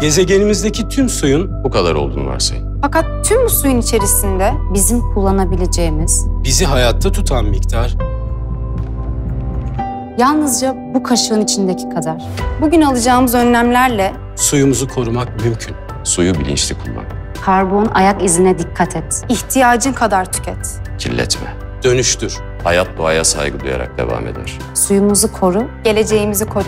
Gezegenimizdeki tüm suyun Bu kadar olduğunu varsayın. Fakat tüm bu suyun içerisinde bizim kullanabileceğimiz bizi hayatta tutan miktar yalnızca bu kaşığın içindeki kadar. Bugün alacağımız önlemlerle suyumuzu korumak mümkün. Suyu bilinçli kullan. karbon ayak izine dikkat et. İhtiyacın kadar tüket. Kirletme. Dönüştür. Hayat doğaya saygı duyarak devam eder. Suyumuzu koru, Geleceğimizi koru.